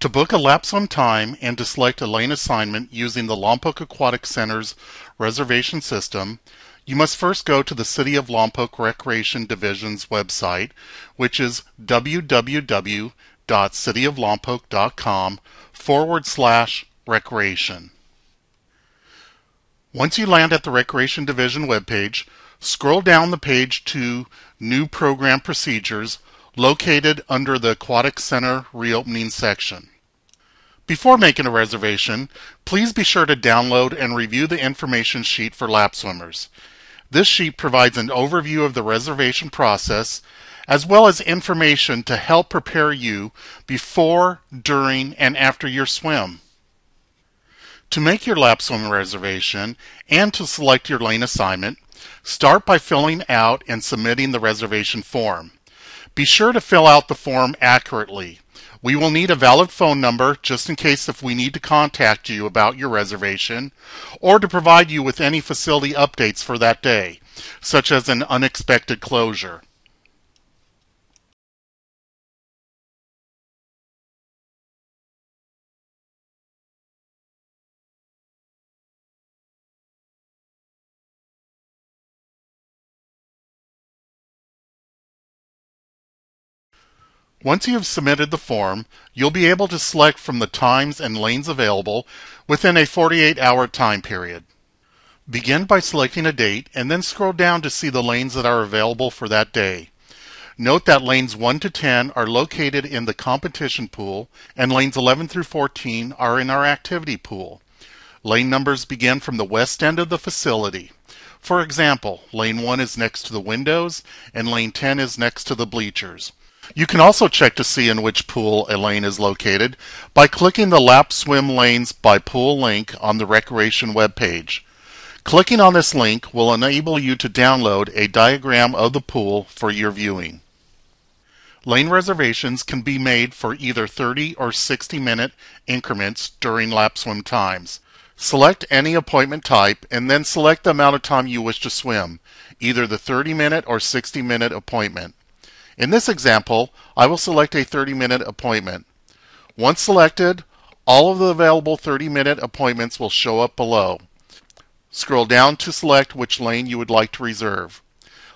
To book a lap swim time and to select a lane assignment using the Lompoc Aquatic Center's reservation system, you must first go to the City of Lompoc Recreation Division's website, which is www.cityoflompoc.com forward slash recreation. Once you land at the Recreation Division webpage, scroll down the page to New Program Procedures located under the Aquatic Center Reopening section. Before making a reservation, please be sure to download and review the information sheet for lap swimmers. This sheet provides an overview of the reservation process as well as information to help prepare you before, during, and after your swim. To make your lap swim reservation and to select your lane assignment, start by filling out and submitting the reservation form. Be sure to fill out the form accurately. We will need a valid phone number just in case if we need to contact you about your reservation or to provide you with any facility updates for that day, such as an unexpected closure. Once you have submitted the form, you'll be able to select from the times and lanes available within a 48-hour time period. Begin by selecting a date and then scroll down to see the lanes that are available for that day. Note that lanes 1 to 10 are located in the competition pool and lanes 11 through 14 are in our activity pool. Lane numbers begin from the west end of the facility. For example, lane 1 is next to the windows and lane 10 is next to the bleachers. You can also check to see in which pool a lane is located by clicking the Lap Swim Lanes by Pool link on the Recreation webpage. Clicking on this link will enable you to download a diagram of the pool for your viewing. Lane reservations can be made for either 30 or 60 minute increments during lap swim times. Select any appointment type and then select the amount of time you wish to swim, either the 30 minute or 60 minute appointment. In this example, I will select a 30-minute appointment. Once selected, all of the available 30-minute appointments will show up below. Scroll down to select which lane you would like to reserve.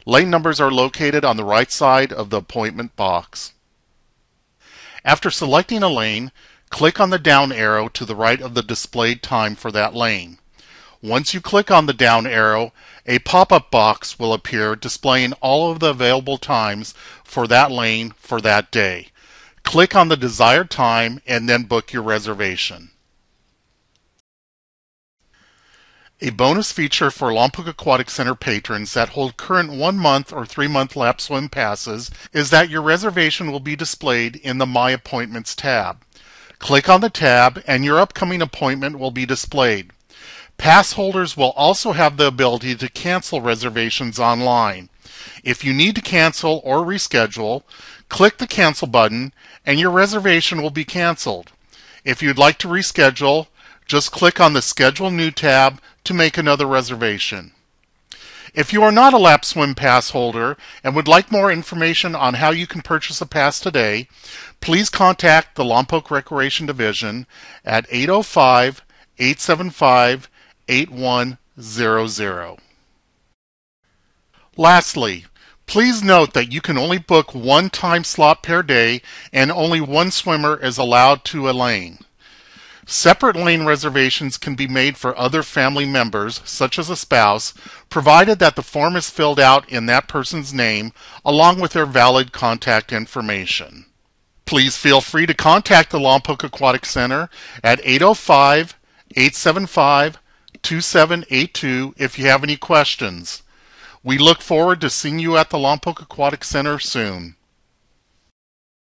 Lane numbers are located on the right side of the appointment box. After selecting a lane, click on the down arrow to the right of the displayed time for that lane. Once you click on the down arrow, a pop-up box will appear displaying all of the available times for that lane for that day. Click on the desired time and then book your reservation. A bonus feature for Lompoc Aquatic Center patrons that hold current one month or three month lap swim passes is that your reservation will be displayed in the My Appointments tab. Click on the tab and your upcoming appointment will be displayed. Pass holders will also have the ability to cancel reservations online. If you need to cancel or reschedule, click the cancel button and your reservation will be canceled. If you'd like to reschedule, just click on the Schedule New tab to make another reservation. If you are not a lap swim pass holder and would like more information on how you can purchase a pass today, please contact the Lompoc Recreation Division at 805 875 8100. Lastly, please note that you can only book one time slot per day and only one swimmer is allowed to a lane. Separate lane reservations can be made for other family members, such as a spouse, provided that the form is filled out in that person's name along with their valid contact information. Please feel free to contact the Lompoc Aquatic Center at 805 875 2782 if you have any questions. We look forward to seeing you at the Lompoc Aquatic Center soon.